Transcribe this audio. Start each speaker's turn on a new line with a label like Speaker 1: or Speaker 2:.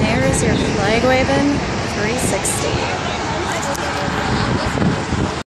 Speaker 1: There's your flag waving 360.